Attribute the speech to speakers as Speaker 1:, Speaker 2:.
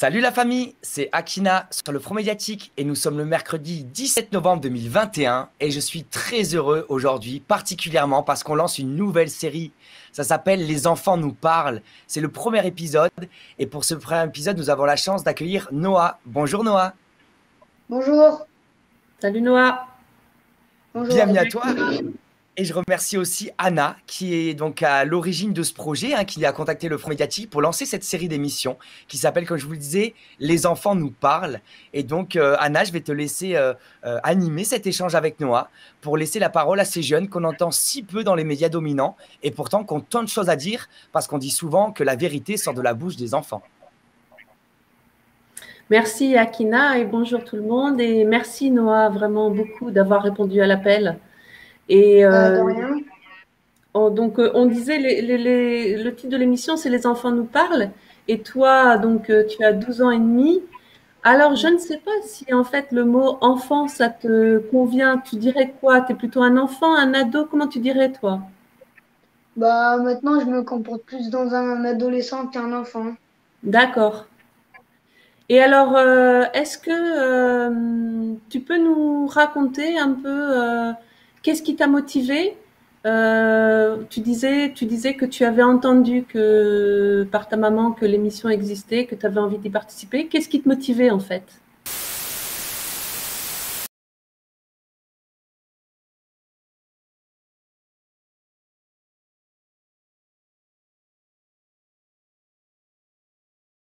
Speaker 1: Salut la famille, c'est Akina sur le Front Médiatique et nous sommes le mercredi 17 novembre 2021 et je suis très heureux aujourd'hui, particulièrement parce qu'on lance une nouvelle série. Ça s'appelle Les enfants nous parlent. C'est le premier épisode et pour ce premier épisode, nous avons la chance d'accueillir Noah. Bonjour Noah.
Speaker 2: Bonjour.
Speaker 3: Salut Noah.
Speaker 1: Bonjour. Bienvenue à toi. Et je remercie aussi Anna, qui est donc à l'origine de ce projet, hein, qui a contacté le Front Médiatique pour lancer cette série d'émissions qui s'appelle, comme je vous le disais, Les enfants nous parlent. Et donc, euh, Anna, je vais te laisser euh, euh, animer cet échange avec Noah pour laisser la parole à ces jeunes qu'on entend si peu dans les médias dominants et pourtant qui ont tant de choses à dire parce qu'on dit souvent que la vérité sort de la bouche des enfants.
Speaker 3: Merci Akina et bonjour tout le monde et merci Noah vraiment beaucoup d'avoir répondu à l'appel.
Speaker 2: Et euh,
Speaker 3: oh, donc, euh, on disait, le titre de l'émission, c'est Les enfants nous parlent. Et toi, donc, euh, tu as 12 ans et demi. Alors, je ne sais pas si en fait le mot enfant, ça te convient. Tu dirais quoi? Tu es plutôt un enfant, un ado? Comment tu dirais, toi?
Speaker 2: Bah, maintenant, je me comporte plus dans un adolescent qu'un enfant.
Speaker 3: D'accord. Et alors, est-ce que tu peux nous raconter un peu Qu'est-ce qui t'a motivé? Euh, tu disais, tu disais que tu avais entendu par ta maman que l'émission existait, que tu avais envie d'y participer. Qu'est-ce qui te motivait en fait?